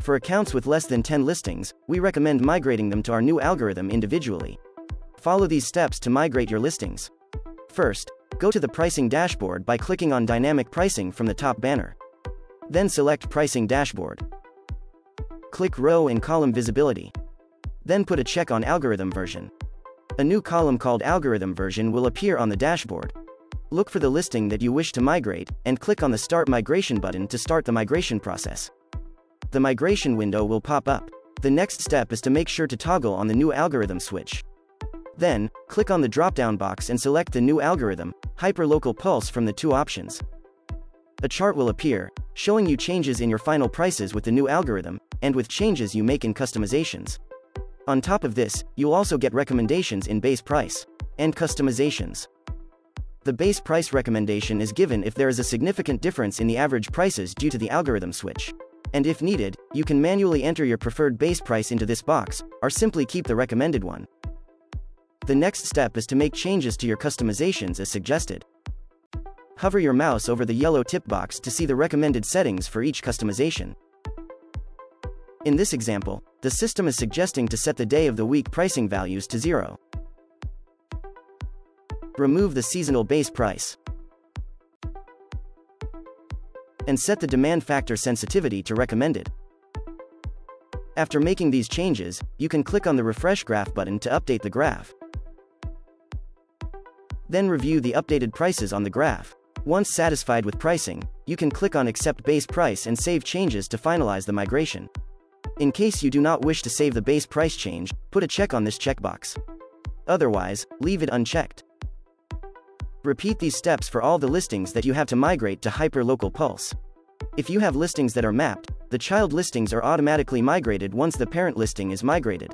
For accounts with less than 10 listings, we recommend migrating them to our new algorithm individually. Follow these steps to migrate your listings. First, go to the pricing dashboard by clicking on Dynamic Pricing from the top banner. Then select Pricing Dashboard. Click Row and Column Visibility. Then put a check on Algorithm Version. A new column called Algorithm Version will appear on the dashboard. Look for the listing that you wish to migrate, and click on the Start Migration button to start the migration process. The migration window will pop up. The next step is to make sure to toggle on the new algorithm switch. Then, click on the drop-down box and select the new algorithm, Hyperlocal Pulse from the two options. A chart will appear, showing you changes in your final prices with the new algorithm, and with changes you make in customizations. On top of this, you'll also get recommendations in base price and customizations. The base price recommendation is given if there is a significant difference in the average prices due to the algorithm switch. And if needed, you can manually enter your preferred base price into this box, or simply keep the recommended one. The next step is to make changes to your customizations as suggested. Hover your mouse over the yellow tip box to see the recommended settings for each customization. In this example, the system is suggesting to set the day of the week pricing values to 0. Remove the seasonal base price. And set the demand factor sensitivity to recommended. After making these changes, you can click on the Refresh Graph button to update the graph. Then review the updated prices on the graph. Once satisfied with pricing, you can click on Accept Base Price and save changes to finalize the migration. In case you do not wish to save the base price change, put a check on this checkbox. Otherwise, leave it unchecked. Repeat these steps for all the listings that you have to migrate to Hyperlocal Pulse. If you have listings that are mapped, the child listings are automatically migrated once the parent listing is migrated.